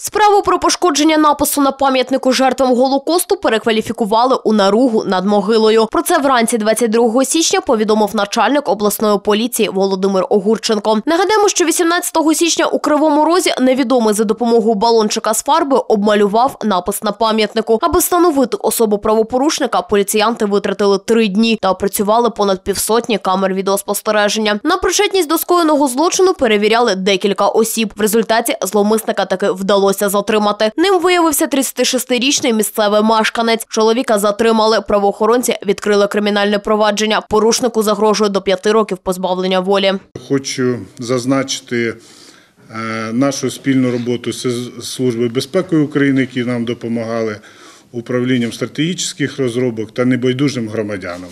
Справу про пошкодження напису на пам'ятнику жертвам Голокосту перекваліфікували у наругу над могилою. Про це вранці 22 січня повідомив начальник обласної поліції Володимир Огурченко. Нагадаємо, що 18 січня у Кривому Розі невідомий за допомогою балончика з фарби обмалював напис на пам'ятнику. Аби встановити особу правопорушника, поліціянти витратили три дні та опрацювали понад півсотні камер відеоспостереження. На причетність до скоєного злочину перевіряли декілька осіб. В результаті зловмисника таки вдалося затримати. Ним виявився 36-річний місцевий мешканець. Чоловіка затримали. Правоохоронці відкрили кримінальне провадження. Порушнику загрожує до п'яти років позбавлення волі. Хочу зазначити е, нашу спільну роботу з Службою безпеки України, які нам допомагали, управлінням стратегічних розробок та небайдужим громадянам.